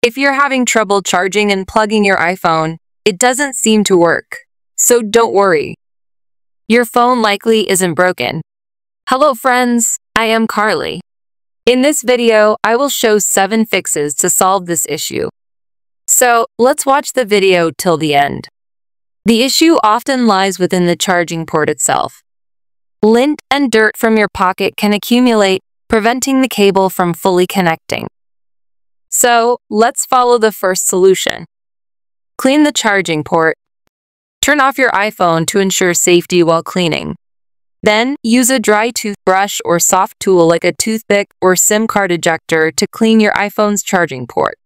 If you're having trouble charging and plugging your iPhone, it doesn't seem to work. So don't worry. Your phone likely isn't broken. Hello friends, I am Carly. In this video, I will show 7 fixes to solve this issue. So let's watch the video till the end. The issue often lies within the charging port itself. Lint and dirt from your pocket can accumulate, preventing the cable from fully connecting. So let's follow the first solution. Clean the charging port. Turn off your iPhone to ensure safety while cleaning. Then, use a dry toothbrush or soft tool like a toothpick or SIM card ejector to clean your iPhone's charging port.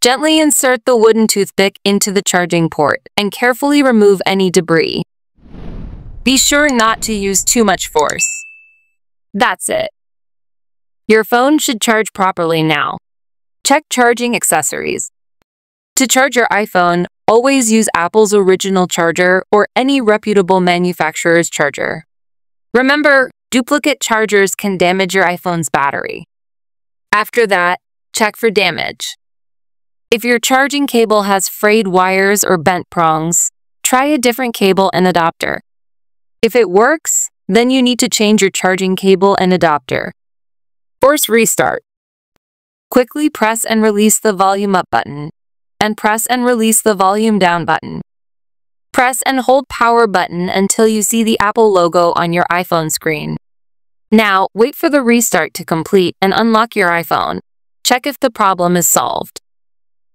Gently insert the wooden toothpick into the charging port and carefully remove any debris. Be sure not to use too much force. That's it. Your phone should charge properly now. Check charging accessories. To charge your iPhone, always use Apple's original charger or any reputable manufacturer's charger. Remember, duplicate chargers can damage your iPhone's battery. After that, check for damage. If your charging cable has frayed wires or bent prongs, try a different cable and adapter. If it works, then you need to change your charging cable and adapter. Force restart. Quickly press and release the volume up button, and press and release the volume down button. Press and hold power button until you see the Apple logo on your iPhone screen. Now, wait for the restart to complete and unlock your iPhone. Check if the problem is solved.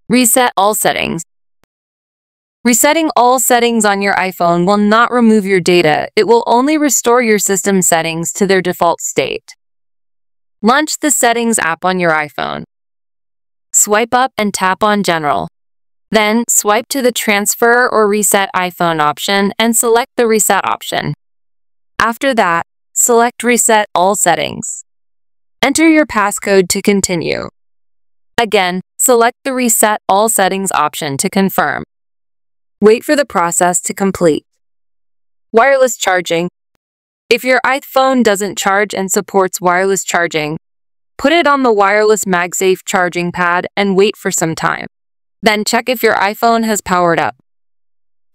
Reset all settings. Resetting all settings on your iPhone will not remove your data, it will only restore your system settings to their default state. Launch the Settings app on your iPhone. Swipe up and tap on General. Then swipe to the Transfer or Reset iPhone option and select the Reset option. After that, select Reset All Settings. Enter your passcode to continue. Again, select the Reset All Settings option to confirm. Wait for the process to complete. Wireless charging if your iPhone doesn't charge and supports wireless charging, put it on the wireless MagSafe charging pad and wait for some time. Then check if your iPhone has powered up.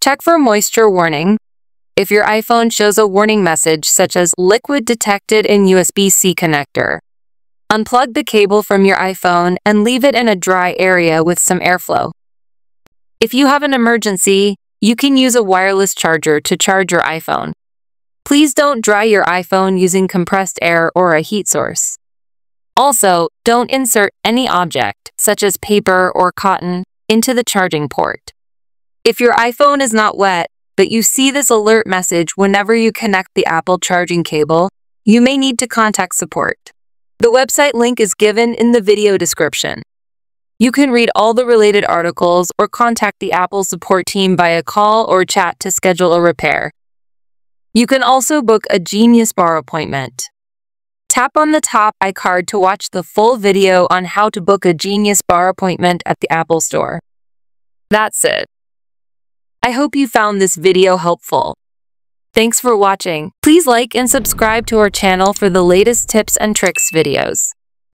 Check for moisture warning. If your iPhone shows a warning message such as liquid detected in USB-C connector, unplug the cable from your iPhone and leave it in a dry area with some airflow. If you have an emergency, you can use a wireless charger to charge your iPhone. Please don't dry your iPhone using compressed air or a heat source. Also, don't insert any object, such as paper or cotton, into the charging port. If your iPhone is not wet, but you see this alert message whenever you connect the Apple charging cable, you may need to contact support. The website link is given in the video description. You can read all the related articles or contact the Apple support team via call or chat to schedule a repair. You can also book a Genius Bar appointment. Tap on the top iCard to watch the full video on how to book a Genius Bar appointment at the Apple Store. That's it. I hope you found this video helpful. Thanks for watching. Please like and subscribe to our channel for the latest tips and tricks videos.